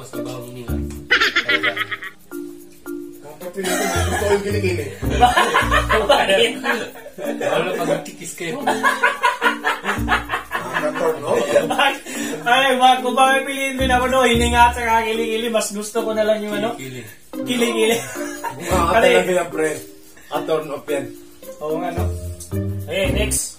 mas mabaho ang hininga. Ko yung kilikili. Bakit? Lalo na pag nagkikis kayo. Ay, ba, kung bakit piliin na ako no, hininga at saka kilikili, mas gusto ko na lang yung ano, Kili. kilikili. Pare. talaga yan, pre. Katorn off yan. Oo nga, no? Okay, next.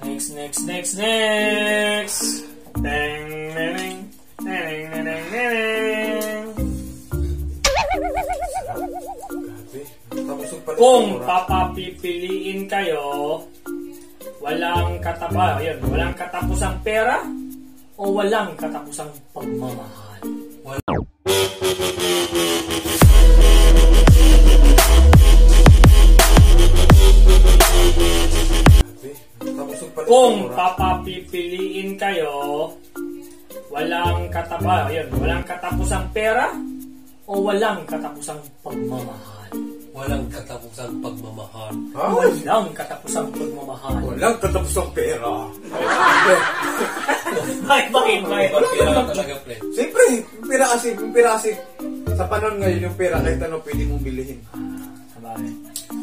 Next, next, next, next. Dang, dang. Dang, Kung papapipiliin kayo, walang katapa, ayun, walang katapusang pera o walang katapusang pagmamahal. Pa Kung papapipiliin kayo, walang katapa, ayun, walang katapusang pera o walang katapusang pagmamahal. Walang katapusang pagmamahal. Ha? Walang katapusang pagmamahal. Walang katapos ang pera. Bakit, bakit, bakit? Pera lang talaga, pre. Siyempre, yung pera kasi, yung pera kasi, sa panahon ngayon, yung pera, kahit ano pwede mong bilihin. Sabagay.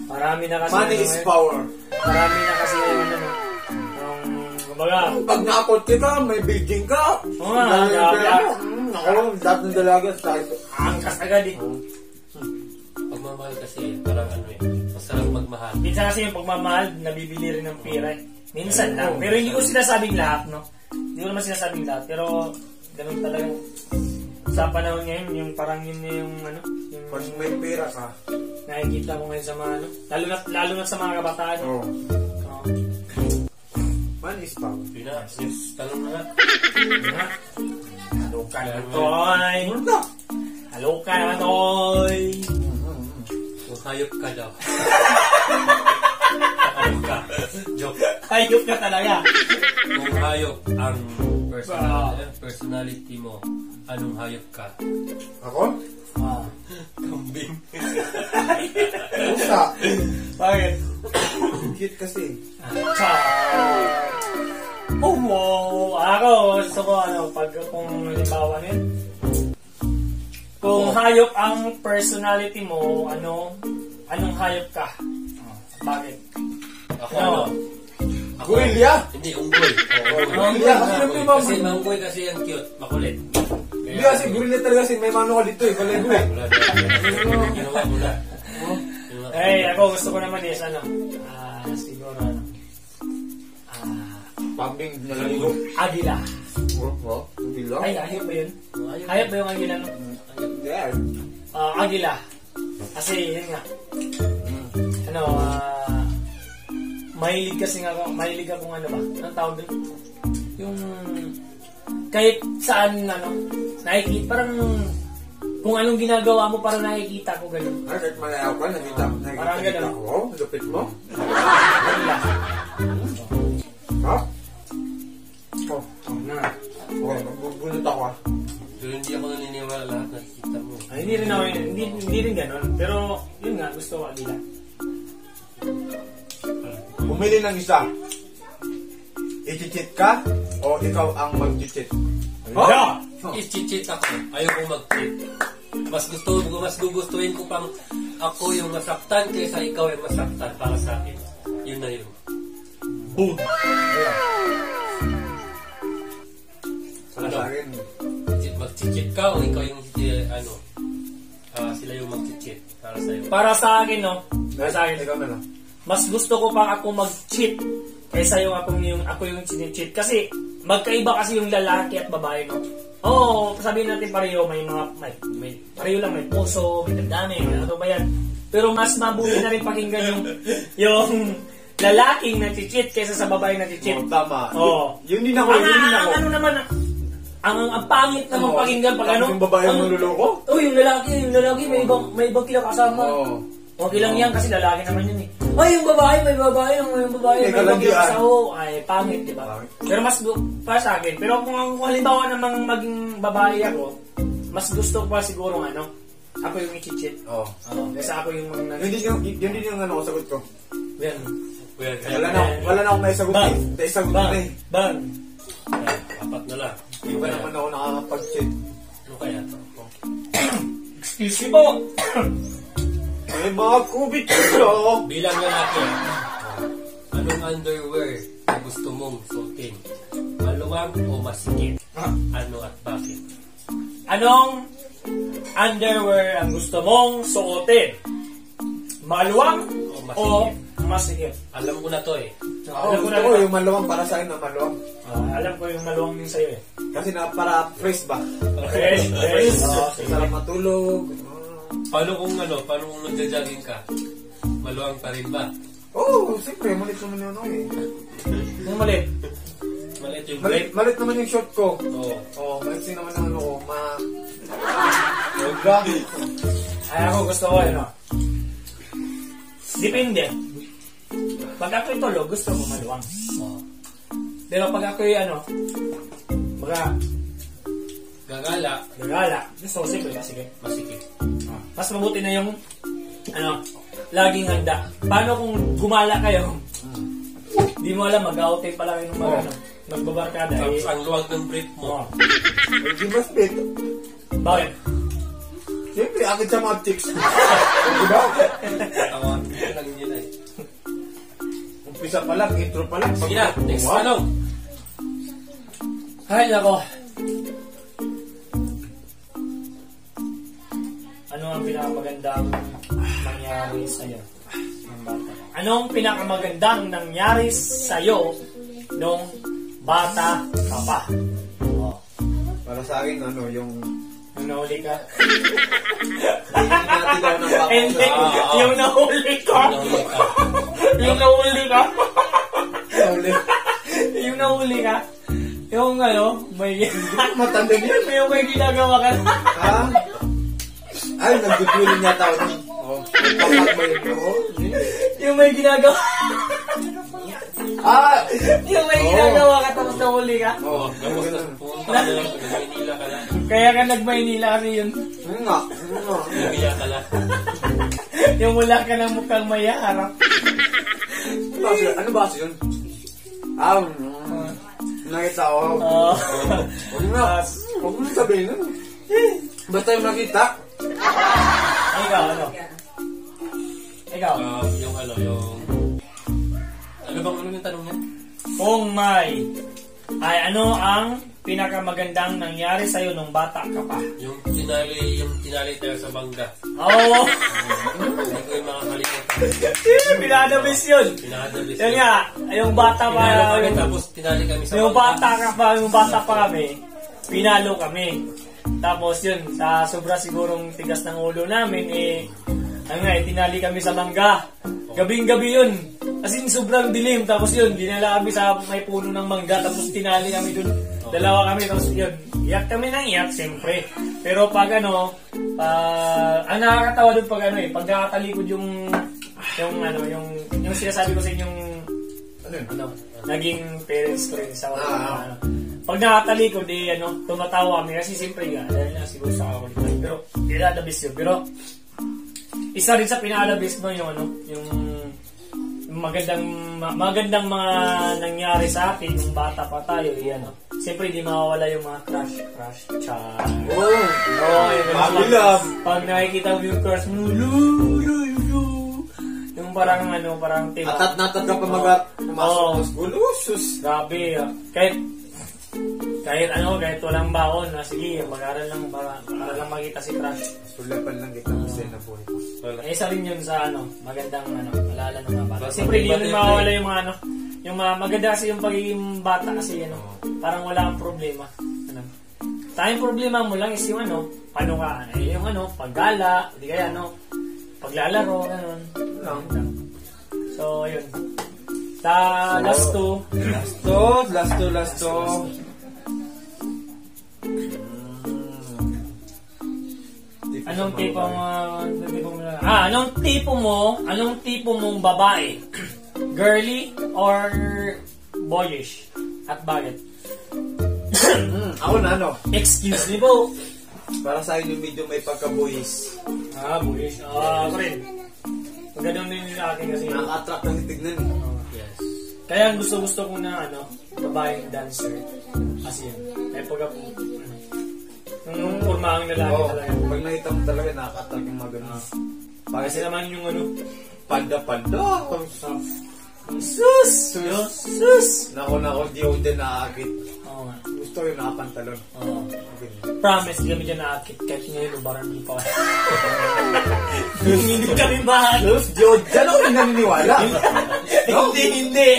Marami na kasi Money ano is ngayon. power. Marami na kasi yung ano, no? Yung, kumbaga, Pag nakapot kita, may building ka. Oo nga, Dahil yung grabe. pera mo, mm, Ako, lahat ng dalaga sa akin. angkas agad eh. Pagmamahal kasi, parang ano eh, masarap magmahal. Minsan kasi yung pagmamahal, nabibili rin ng pera eh. Minsan lang. Pero hindi ko sinasabing lahat, no? Hindi ko naman sinasabing lahat. Pero, ganun talaga. Sa panahon ngayon, yung parang yun na yung ano, yung Pag may pera ka, nakikita ko ngayon sa mga ano, lalo na, lalo na sa mga kabataan. oh, Oo. money is power. Yun na, next tanong na nga. Yun na. Halo ka naman, Toy! Ano na? Toy! Hayop ka daw. hayop ka. Joke. Hayop ka talaga. Kung hayop ang personal, eh, personality mo, anong hayop ka? Ako? Ah. Kambing. Pusa. Bakit? Cute kasi. Ciao! Oh, wow! Ako, gusto ko, ano, pag kung halimbawa ano yun, kung hayop ang personality mo, ano, anong hayop ka? Ah, Bakit? Ako Ano? ano? Ako, Gorilla? Hindi, unggoy. Oo, Gorilla, kasi Unggoy. may mga- Kasi manggoy kasi ang cute, makulit. Hindi kasi gorilla talaga kasi may mano ka dito eh. Balago eh. Wala na. Ginawa mo na. Ginawa- Eh, ako gusto ko naman is, ano, ah, siguro, ano, ah, Pambing nalaligo. agila. Oh, oh. Gorilla? Ay, hayop ba yun? Hayop. Hayop ba yung agila, no? Yeah. Ah, agila. Kasi, yun nga, ano, ah, mahilig kasi nga ako, mahilig akong ano ba, anong tawag doon? Yung, kahit saan, ano, nakikita, parang, kung anong ginagawa mo, parang nakikita ko ganun. Ay, kahit malayaw ka, nakita, nakita, Parang nakita ganun. ko. Oh, lupit mo. hindi rin ako, hindi, hindi rin ganun. Pero, yun nga, gusto ko agila. Bumili ng isa. I-cheat ka o ikaw ang mag-cheat? Yeah! I-cheat ako. Ayoko mag-cheat. Mas gusto ko, mas gugustuhin ko pang ako yung masaktan kaysa ikaw yung masaktan para sa akin. Yun na yun. Boom! Akin, Cheat- Mag-cheat ka o ikaw yung eh, ano, ah, sila yung mag-cheat para sa'yo. Para sa akin, no? Para sa akin, ikaw na lang. mas gusto ko pa ako mag-cheat kaysa yung akong yung ako yung cheat kasi magkaiba kasi yung lalaki at babae no. Oo, sabihin natin pareho may mga may, may pareho lang may puso, may damdamin, ano ba yan. Pero mas mabuti na rin pakinggan yung yung lalaking na cheat kaysa sa babae na cheat. Oh, tama. Oo. Yun din ako, Ang, yun din ang, ako. ano naman ang ang pangit naman Oo. pakinggan pag ano. Yung babae ang ang- manluloko? Oh, yung lalaki, yung lalaki may ibang may ibang kinakasama. Oo. Okay lang yan kasi lalaki naman yun eh. Ay, yung babae, may babae, yung, yung babae, May may babae kalandian. sa oh, ay pangit, di ba? Pangit. Pero mas, gu- para sa akin, pero kung, kung halimbawa namang maging babae ako, mas gusto ko pa siguro ano, ako yung ichichit. Oo. Oh, kasi ako yung mga Yun din yung, yun din yung ano, sagot ko. Yan. Well, Wala na, wala na akong may sagot Bang! eh. Dahil sagot Bang! na eh. Bang! apat na lang. Hindi pa naman ako nakakapag-cheat. Excuse me po. May mga kubit ko. Bilang lalaki, anong underwear na gusto mong suotin? Maluwag o masikip? Ano at bakit? Anong underwear ang gusto mong suotin? Maluwang o masikip? Alam ko na to eh. Ako, Alam ko na ko yung maluwang para sa akin na maluwang. Ah, alam ko yung maluwang din sa'yo eh. Kasi na para fresh ba? Okay, yes. Oo, sarap matulog. Paano kung ano, paano kung nagja-jogging ka? Maluwang pa rin ba? Oo, oh, siyempre, malit naman yung ano eh. Yung mali. Maliit yung Malit, malit naman yung short ko. Oo. Oo, oh, malit naman yung ano ko. Ma... Yoga. Ay ako gusto ko ano. Depende. Pag ako'y tulog, gusto ko maluwang. Oo. Pero pag ako'y ano, baga, Gagala, gagala, gusto ko simple masikip. masikip. Ah, Mas mabuti na yung, ano, laging handa. Paano kung gumala kayo? Di mo alam, mag-outing pala kayo ng mga, Oh. ano, magbabarkada. Tapos Eh, ang luwag ng brief oh. mo. Hindi mas fit. Bakit? Siyempre, agad sa mga chicks. diba? Ko lang yun eh. Umpisa pa lang, intro pa lang. Sige na, next tanong. Ay, nako. Ano ang pinakamagandang nangyari sa'yo? Nung bata? Anong pinakamagandang nangyari sa'yo nung bata ka pa? Oh. Para sa akin, ano, yung... Nung nahuli ka? Natin daw ng bako. Hindi, Ah, ah. yung nahuli ka? Yung nahuli ka? Yung nahuli ka? Yung ano, may... Matanda niya. yung may ginagawa ka na. Ha? Ay, yata ako nun. Oh, yung may ginagawa... Ah! yung may ginagawa ka tapos nahuli ka. Oo, Tapos ganun. pumunta ka na lang, ka na. Kaya ka nag-Maynila kasi yun. Ano nga? Ano nga? Ka na. yung wala ka ng mukhang may harap. Ano ba yun? Ah, mm, nakita ko. Oo. Huwag mo na. Huwag mo na sabihin nun. Basta yung nakita. ikaw, ano? Ikaw, Ah, yung ano, yung... Ano bang ano yung tanong niya? kung may, ay ano ang pinakamagandang nangyari sa'yo nung bata ka pa? Yung tinali, yung tinali tayo sa bangga. Oo! Hindi ko yung makakalimutan. Pinadabis yun! Pinakadabis. Yun nga, yung bata pa, Pinalo kami, tapos tinali kami sa yung bangga. bata ka pa, yung bata pa kami, pinalo kami. Tapos yun, sa sobra sigurong tigas ng ulo namin, eh, ano nga, eh, tinali kami sa mangga. Gabing-gabi yun. As in, sobrang dilim. Tapos yun, dinala kami sa may puno ng mangga. Tapos tinali kami dun. Dalawa kami. Tapos yun, iyak kami ng iyak, siyempre. Pero pag ano, ah, ang nakakatawa dun pag ano eh, pag nakatalikod yung, yung ano, yung, yung sinasabi ko sa inyong, Ano ano, naging parents ko rin sa Ah. ano. Pag nakatalikod, eh, ano, tumatawa kami kasi siyempre nga, dahil nga siguro sa kakulitan. Pero, ilalabis yun. Pero, isa rin sa pinalabis mo yung ano, yung magandang ma- magandang mga nangyari sa akin nung bata pa tayo, yan ano. Siyempre hindi mawawala yung mga crush, crush, chat. Oo. Oo, yung Puppy love. Pag nakikita mo yung crush mo. Yung parang ano, parang tema. Atat natat ka pa mag pumasok Oo. sa school. Oh, sus. Grabe. ah. Kahit kahit ano, kahit walang baon, na sige, mag-aral lang para, para lang makita si crush. Sulapan lang kita kasi na po. Eh, isa rin yun sa ano, magandang ano, alala ng mga bata. Siyempre, hindi yun eh. yung mga ano, yung mga maganda kasi yung pagiging bata kasi ano, parang wala kang problema. Ano. Tayong problema mo lang is yung ano, paano ka, eh, yung ano, paggala, di kaya ano, paglalaro, ganun. Lang. So, yun. Sa last two, Last to, last to, last to. Anong tipo mo, anong tipo mo, ah, anong tipo mo, anong tipo mong babae? Girly or boyish? At bakit? Hmm, ako na ano. Excuse me po. Para sa akin yung medyo may pagka-boys. Ah, boyish. Ah, ako rin. Ganun din yung akin kasi. Nakaka-attract ng tignan. eh. Yes. Kaya ang gusto-gusto ko na, ano, babaeng dancer. Kasi yun. Kaya pag ako, ano, yung forma ang parang lalaki Oo, talaga. pag nakita mo talaga, nakakatal yung mga ganun. Kasi naman yung ano, Panda-panda. sus! Sus. Sus! Nako, nako, di ako din nakakit. Oo nga. Gusto ko yung nakapantalon. Oo. Okay. Promise, hindi kami dyan naakit kahit ngayon ubaran di pa. hindi kami mahal. Sus, Diyo, dyan ako hindi naniniwala. no? Hindi, hindi.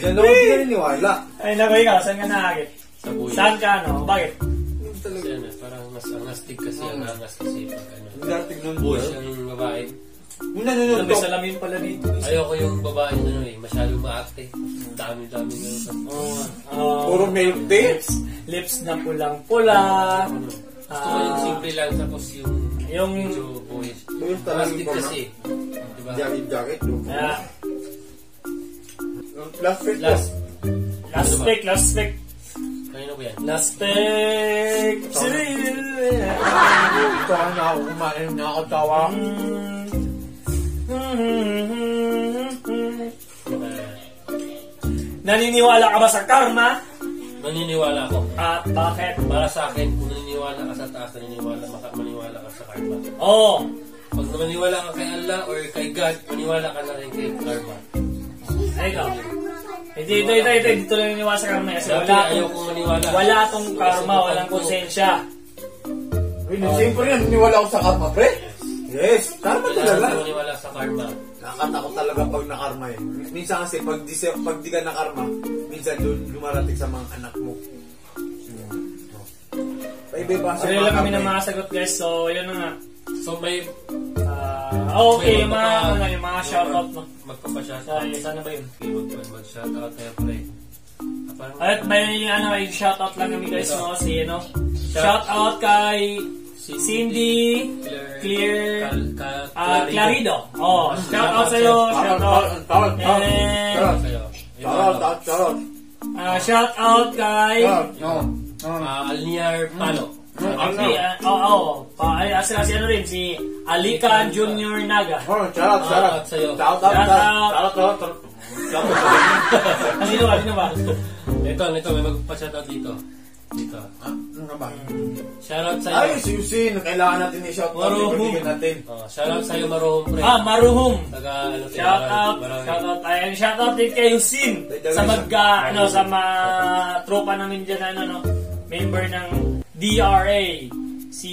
Dyan ako hindi naniniwala. Ay, naku, ikaw, saan ka naakit? Sa buhay. Saan ka, no? Bakit? Ano, mas angastig kasi ang angas kasi pag ano. Hindi dating nun. Bush ang babae. Ano, nanonood may ko. salamin pala dito. Ayoko yung babae na ano eh, masyadong maarte. Dami-dami na yun. Oo. ah, Puro milk tea. lips, lips na pulang-pula. Ano, gusto ko yung Ah. simple lang tapos yung Yung, medyo boyish. Yung forma. kasi. Diba? Jacket, jacket. Last ko. Last. Ano pick, last pick. Kanino ba yan? Last pick. Saan na ako kumain, nakakatawa. Naniniwala ka ba sa karma? maniniwala ako. At bakit? Para sa akin, kung naniniwala ka sa taas, naniniwala, maka, maniwala ka sa karma. Oo. Pag maniwala ka kay Allah or kay God, maniwala ka na rin kay karma. Ay, ikaw. Hindi, ito, ito, ito, dito lang naniniwala sa karma. Kasi wala maniwala. wala akong karma, walang konsensya. Uy, siyempre yan, naniwala ako sa karma, pre. Yes, karma talaga. ko maniwala sa karma. Nakakatakot talaga pag nakarma eh. Minsan kasi pag di, pag di ka nakarma, minsan doon lumarating sa mga anak mo. Paiba-iba So, yun lang kami ng mga sagot, guys. So, yun na nga. So may Ah, okay, yung mga, ano, yung mga shoutout mo. magpapashoutout. Sa, sana ba yun? Okay, mag- mag-shoutout tayo pre. Ah, At may, ano, may shoutout lang kami, guys, no? Si, ano, shoutout kay Cindy Clear ah, Clarido. Oh, shoutout sa'yo, shoutout. Yung Tarot, ano, tarot, tarot. ah, shoutout kay... Ah, Alniar Palo. Ah, oo, oo. Pa, ay, ah, sila si ano rin, si Alika Junior Naga. Oh, charot, charot. Tarot sa'yo. Tarot, Ah, sino ba? Ito, ito, may magpa-shoutout dito. Dito. Ah, Ano ka ba? Shoutout sa'yo. Ay, si Yusin, kailangan natin i-shout out. Maruhum. Ibigyan natin. Oh, shoutout sa'yo, Marohong pre. Ah, Maruhum. Taga, ano, taga- Shout out, Marami. shout out, ayun, shout out din kay Husin sa magka, ano, sa mga tropa namin dyan, ano, no, member ng DRA, si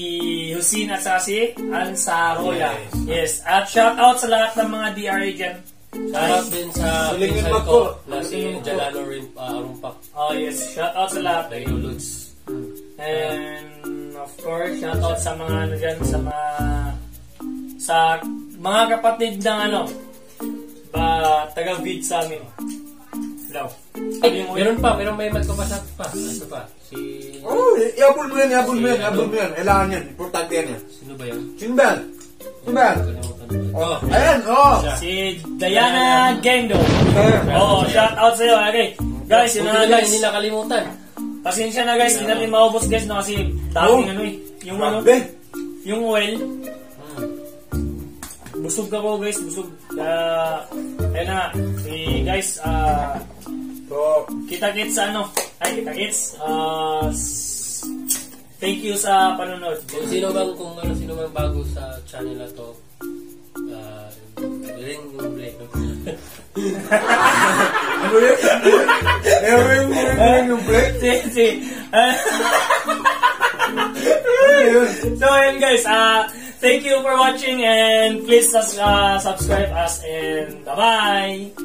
Husin at saka si Ansaroya. Yes. At shout out sa lahat ng mga DRA dyan. Shoutout din sa Galing pinsan ko magko. na si yung Jalano Rim, uh, Rumpak. Oh, yes. Shout out sa lahat. Kay Luluds. And, of course, shout out sa mga, ano dyan, sa mga, sa mga kapatid ng, ano, ba, taga-vid sa amin. Hello. Ay, meron pa, meron may magpapashoutout pa. Ano pa? Si... Oh, iabol mo yan, iabol mo yan, iabol mo yan. Kailangan yan. Importante yan yan. Sino ba yun? Sino ba yan? Ko. Oh, Oh, ayan, oh. Si Diana Gendo. Oh, shout out sa'yo. Okay. Guys, yun na guys. hindi nakalimutan. Pasensya na guys, hindi natin maubos guys no kasi daming Oh. ano eh. Yung ano, yung oil, busog ako guys, busog. Uh, ayun na. Si guys, ah, So, kita-kits sa ano. Ay, kita-kits. Ah, s- thank you sa panonood. Kung sino bang, kung ano, sino bang bago sa channel na to, uh, ring yung break. ano yun? Meron yung meron yung break. si, si, Ano yun? so ayun guys, uh, thank you for watching and please uh, subscribe us and bye-bye!